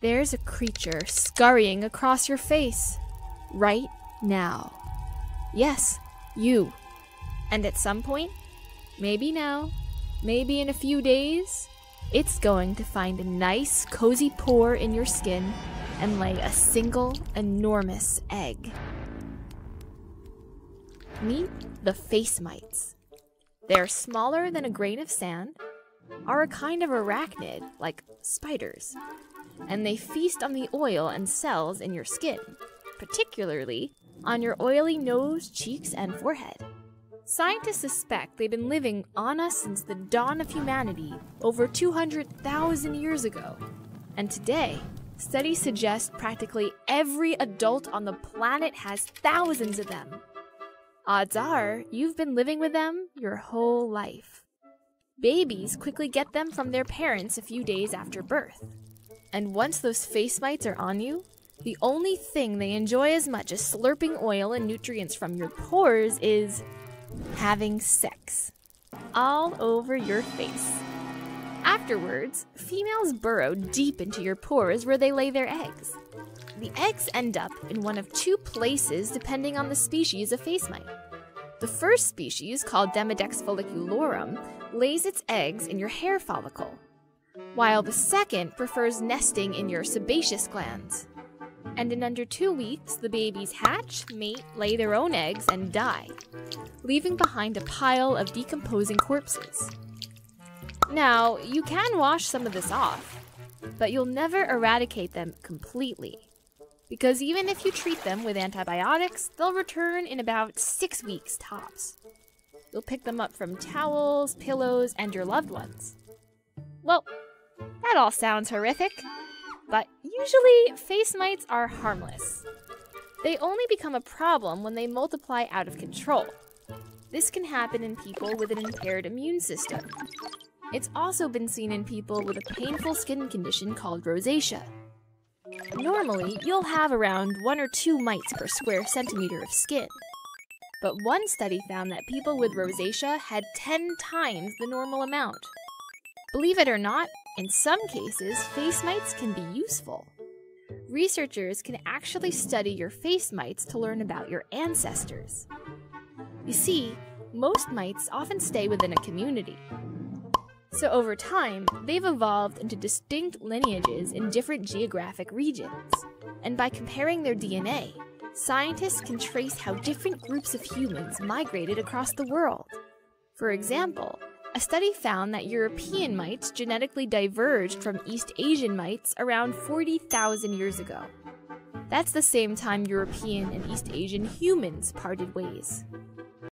There's a creature scurrying across your face. Right now. Yes, you. And at some point, maybe now, maybe in a few days, it's going to find a nice, cozy pore in your skin and lay a single, enormous egg. Meet the face mites. They're smaller than a grain of sand, are a kind of arachnid, like spiders, and they feast on the oil and cells in your skin, particularly on your oily nose, cheeks, and forehead. Scientists suspect they've been living on us since the dawn of humanity over 200,000 years ago. And today, studies suggest practically every adult on the planet has thousands of them. Odds are you've been living with them your whole life. Babies quickly get them from their parents a few days after birth. And once those face mites are on you, the only thing they enjoy as much as slurping oil and nutrients from your pores is having sex. All over your face. Afterwards, females burrow deep into your pores where they lay their eggs. The eggs end up in one of two places depending on the species of face mite. The first species, called Demodex folliculorum, lays its eggs in your hair follicle, while the second prefers nesting in your sebaceous glands. And in under two weeks, the babies hatch, mate, lay their own eggs, and die, leaving behind a pile of decomposing corpses. Now, you can wash some of this off, but you'll never eradicate them completely. Because even if you treat them with antibiotics, they'll return in about six weeks tops. You'll pick them up from towels, pillows, and your loved ones. Well, that all sounds horrific, but usually face mites are harmless. They only become a problem when they multiply out of control. This can happen in people with an impaired immune system. It's also been seen in people with a painful skin condition called rosacea. Normally, you'll have around one or two mites per square centimeter of skin. But one study found that people with rosacea had 10 times the normal amount. Believe it or not, in some cases, face mites can be useful. Researchers can actually study your face mites to learn about your ancestors. You see, most mites often stay within a community. So over time, they've evolved into distinct lineages in different geographic regions. And by comparing their DNA, scientists can trace how different groups of humans migrated across the world. For example, a study found that European mites genetically diverged from East Asian mites around 40,000 years ago. That's the same time European and East Asian humans parted ways.